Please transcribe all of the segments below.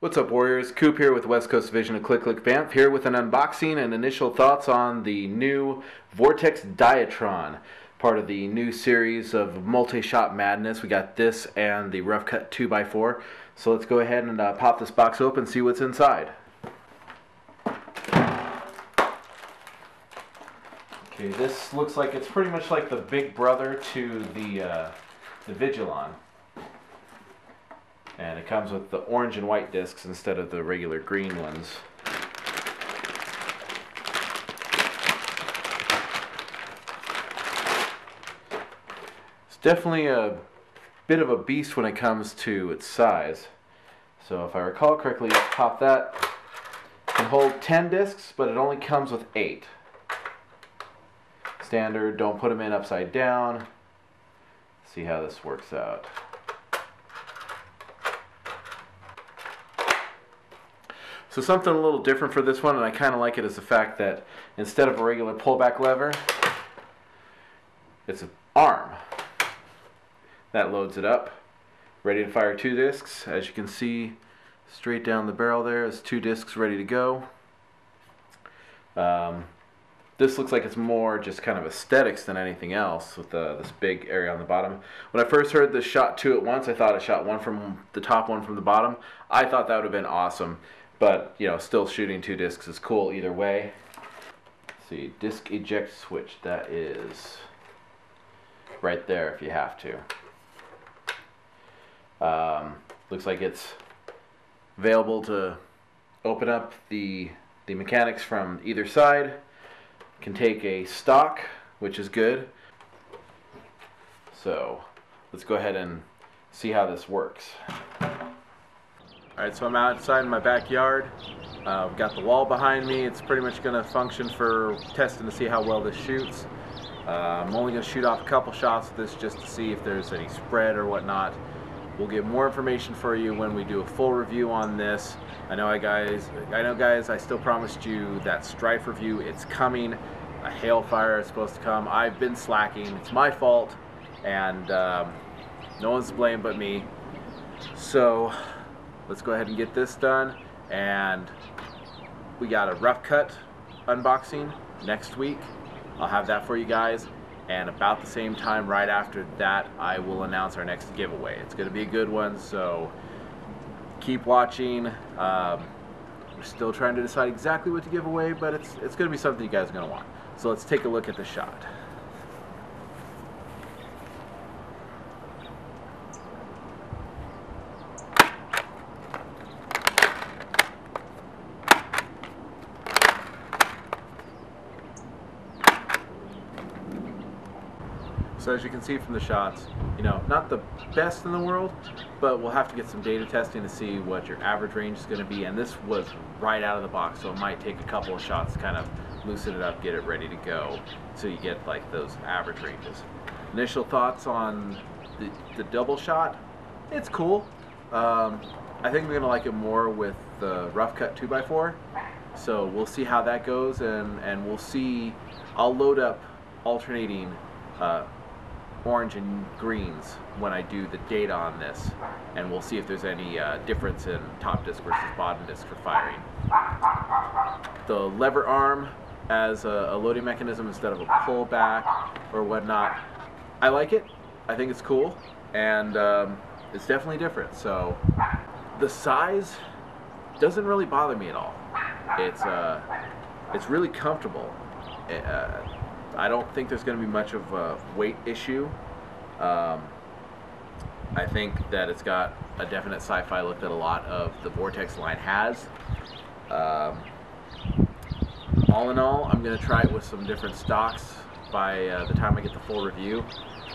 What's up, Warriors? Coop here with West Coast Vision of Click Click BAMF, here with an unboxing and initial thoughts on the new Vortex Diatron, part of the new series of multi-shot madness. We got this and the Rough Cut 2x4. So let's go ahead and uh, pop this box open and see what's inside. Okay, this looks like it's pretty much like the big brother to the, uh, the Vigilon. And it comes with the orange and white discs instead of the regular green ones. It's definitely a bit of a beast when it comes to its size. So if I recall correctly, pop that. It can hold 10 discs, but it only comes with 8. Standard, don't put them in upside down. See how this works out. So something a little different for this one, and I kind of like it, is the fact that instead of a regular pullback lever, it's an arm. That loads it up. Ready to fire two discs. As you can see, straight down the barrel there is two discs ready to go. Um, this looks like it's more just kind of aesthetics than anything else with this big area on the bottom. When I first heard this shot two at once, I thought it shot one from the top, one from the bottom. I thought that would have been awesome. But, you know, still shooting two discs is cool either way. Let's see, disc eject switch, that is right there if you have to. Um, looks like it's available to open up the, the mechanics from either side. Can take a stock, which is good. So let's go ahead and see how this works. Alright, so I'm outside in my backyard. Uh, I've got the wall behind me. It's pretty much going to function for testing to see how well this shoots. Uh, I'm only going to shoot off a couple shots of this just to see if there's any spread or whatnot. We'll get more information for you when we do a full review on this. I know I guys, I know guys, I still promised you that Strife review. It's coming. A Hailfire is supposed to come. I've been slacking. It's my fault, and um, no one's to blame but me. So let's go ahead and get this done. And we got a rough cut unboxing next week. I'll have that for you guys. And about the same time, right after that, I will announce our next giveaway. It's going to be a good one, so keep watching. Um, we're still trying to decide exactly what to give away, but it's, it's going to be something you guys are going to want. So let's take a look at the shot. So as you can see from the shots, you know, not the best in the world, but we'll have to get some data testing to see what your average range is going to be. And this was right out of the box, so it might take a couple of shots to kind of loosen it up, get it ready to go, so you get like those average ranges. Initial thoughts on the, the double shot, it's cool. Um, I think we're going to like it more with the rough cut 2x4. So we'll see how that goes, and, and we'll see, I'll load up alternating uh, orange and greens when I do the data on this and we'll see if there's any uh, difference in top disc versus bottom disc for firing. The lever arm as a, a loading mechanism instead of a pullback or whatnot, I like it. I think it's cool and um, it's definitely different. So the size doesn't really bother me at all. It's uh, it's really comfortable. Uh, I don't think there's going to be much of a weight issue. Um, I think that it's got a definite sci-fi look that a lot of the Vortex line has. Um, all in all, I'm going to try it with some different stocks by uh, the time I get the full review.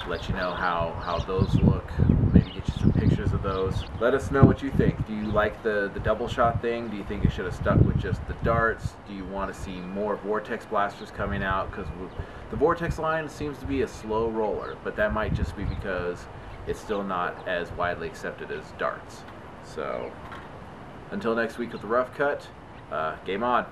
Let you know how, how those look, maybe get you some pictures of those. Let us know what you think. Do you like the, the double shot thing? Do you think it should have stuck with just the darts? Do you want to see more Vortex blasters coming out? Because the Vortex line seems to be a slow roller, but that might just be because it's still not as widely accepted as darts. So, until next week with the rough cut, uh, game on.